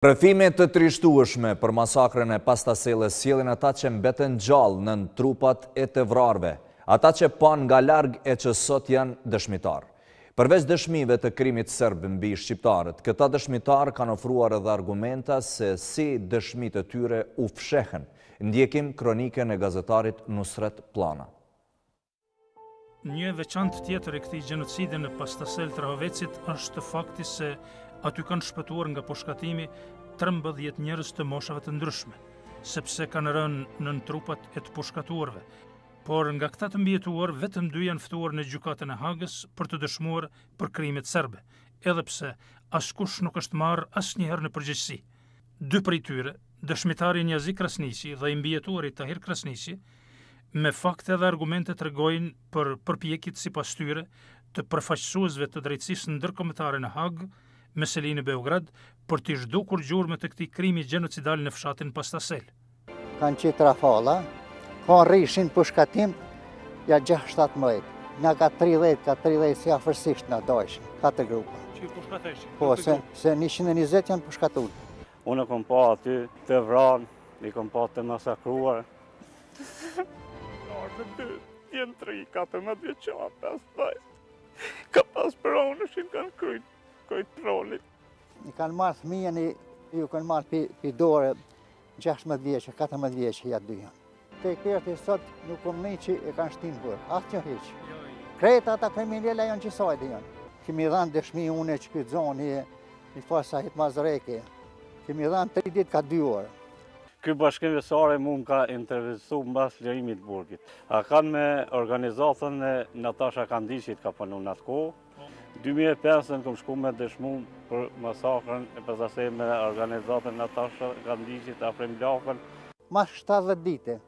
Rrëfime të trishtueshme për masakrën e Pastaselës sjellin ata që mbetën gjallë nën trupat e të vrarëve, ata që panë nga larg e që sot janë dëshmitarë. Përveç dëshmive të krimit serb mbi shqiptarët, këta dëshmitarë kanë ofruar edhe argumente se si dëshmitë e tyre u fshehën. Ndjekim kronikën e gazetarit Nusret Pllana. Një e veçantë tjetër e këtij gjenocidi në Pastasel të Rahovecit është fakti se aty kanë shpëtuar nga pushkatimi 13 njerëz të moshave të ndryshme, sepse kanë rënë nën trupat e të pushkatuarve. Por nga këta të mbijetuar, vetëm dy janë ftuar në gjykatën e Hagës për të dëshmuar për krimet serbe, edhe pse askush nuk është marrë asnjëherë në përgjegjësi. Dy prej tyre, dëshmitari Njazi Krasniqi dhe i mbijetuari Tahir Krasniqi, me fakte dhe argumente tregojnë për përpjekjet sipas tyre të përfaqësuesve të drejtësisë ndërkombëtare në Hagë me seli në Beograd për t'i zhdukur gjurmët e këtij krimi gjenocidal në fshatin Pastasel. Kanë qitë rafala, kah rrishin pushkatim, ja 6-17. Nga ka 30, ka 30, si afërsisht na dajshin, 4 grupa. Që i pushkatshin? Po, se, se 120 janë pushkatun. Unë e kom pa aty të vram, i kom pa të masakruar. Njeni a dy, jenë 13, 14 që anë pas taj. Ka pas për onë, është i kanë kryt, kryt trollit. I kanë marrë fmijën, ia kanë marrë pi, pi dore, Gjashtëmbëdhjetë vjeç e katërmbëdhjetë vjeç ja dy janë. Te Ikerti sot nuk po më që e kanë shtim bërë, atë që hiq. Krejt ata kriminela janë që sajdi janë. Kemi dhanë dëshmi une qeky zotni, njëfarë Sahit Mazreku. Kemi dhanë tri ditë ka dy orë. Ky bashkim Hisari mu m'ka intervistu mbas lirimit të burgit. A kanë me organizatën e Natasha Kandiqit ka punu në atë kohë? 2005-ën kom shku me dëshmu për masakrën e Pastaselit me organizatën Natasha Kandiqit Afrim Lakën. Mas 70 dite,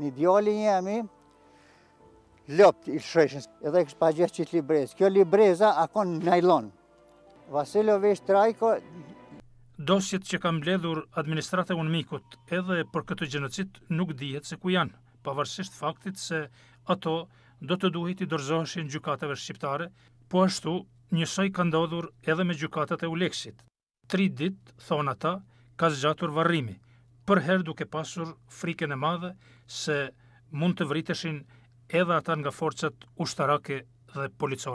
një djali i jemi, lopt i lëshojshin, edhe e kish pa gjetë qitë librezë. Kjo libreza a kon në najlon. Vasilovish Trajko... Dosjet që ka mbledhur administrata e UNMIK-ut edhe për këtë gjenocid nuk dihet se ku janë, pavarësisht faktit se ato do të duhej t'i dorëzoheshin gjykatave shqiptare, po ashtu, njësoj ka ndodhur edhe me gjykatat e EULEX-it. Tri ditë, thonë ata, ka zgjatur varrimi, përherë duke pasur frikën e madhe se mund të vriteshin edhe ata nga forcat ushtarake dhe policore.